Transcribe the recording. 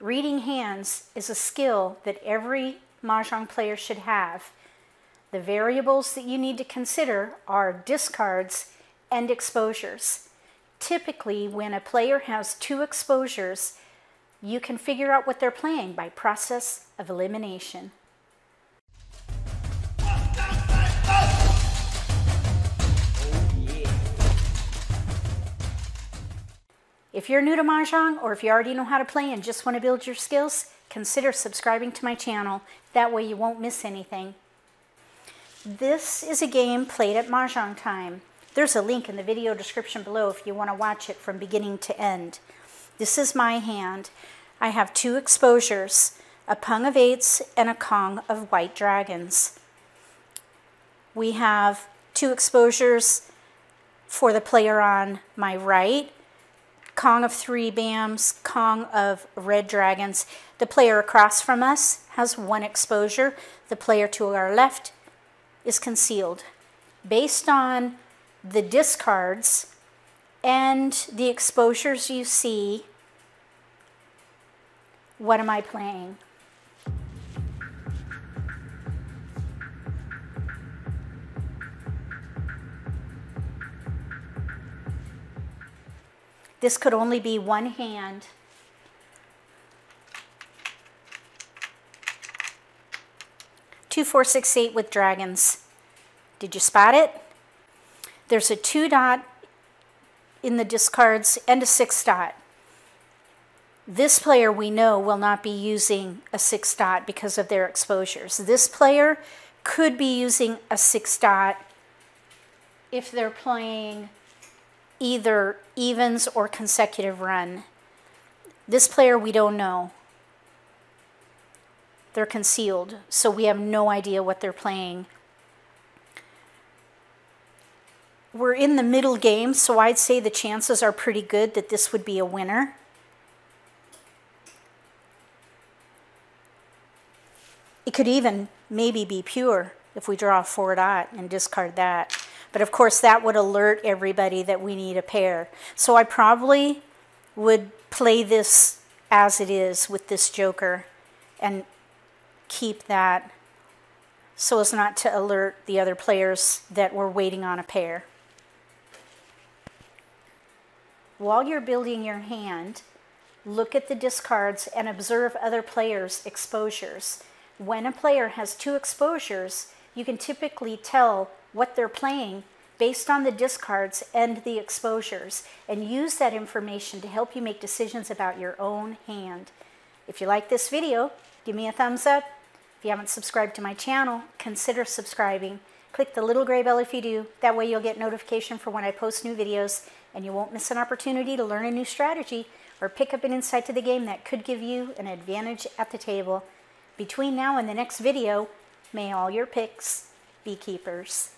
Reading hands is a skill that every Mahjong player should have. The variables that you need to consider are discards and exposures. Typically, when a player has two exposures, you can figure out what they're playing by process of elimination. If you're new to Mahjong or if you already know how to play and just want to build your skills, consider subscribing to my channel. That way you won't miss anything. This is a game played at Mahjong time. There's a link in the video description below if you want to watch it from beginning to end. This is my hand. I have two exposures, a Pung of Eights and a Kong of White Dragons. We have two exposures for the player on my right Kong of three bams, Kong of red dragons. The player across from us has one exposure. The player to our left is concealed. Based on the discards and the exposures you see, what am I playing? This could only be one hand. Two, four, six, eight with dragons. Did you spot it? There's a two dot in the discards and a six dot. This player we know will not be using a six dot because of their exposures. This player could be using a six dot if they're playing either evens or consecutive run. This player we don't know. They're concealed, so we have no idea what they're playing. We're in the middle game, so I'd say the chances are pretty good that this would be a winner. It could even maybe be pure if we draw a four dot and discard that. But of course, that would alert everybody that we need a pair. So I probably would play this as it is with this joker and keep that so as not to alert the other players that we're waiting on a pair. While you're building your hand, look at the discards and observe other players' exposures. When a player has two exposures, you can typically tell what they're playing based on the discards and the exposures and use that information to help you make decisions about your own hand. If you like this video, give me a thumbs up. If you haven't subscribed to my channel, consider subscribing. Click the little gray bell if you do. That way you'll get notification for when I post new videos and you won't miss an opportunity to learn a new strategy or pick up an insight to the game that could give you an advantage at the table. Between now and the next video, may all your picks be keepers.